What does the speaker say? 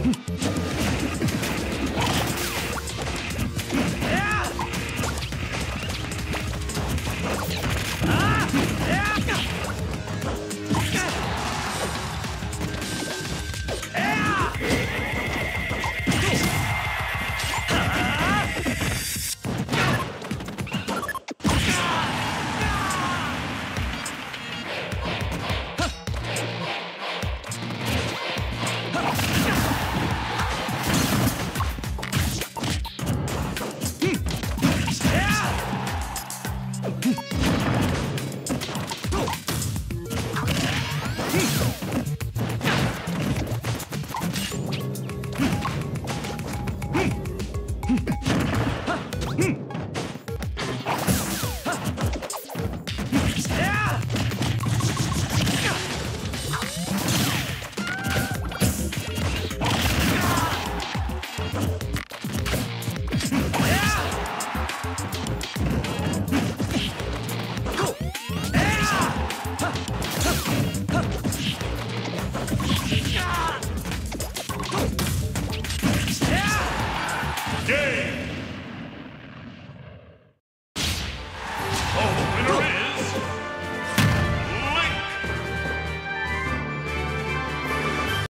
Hmm.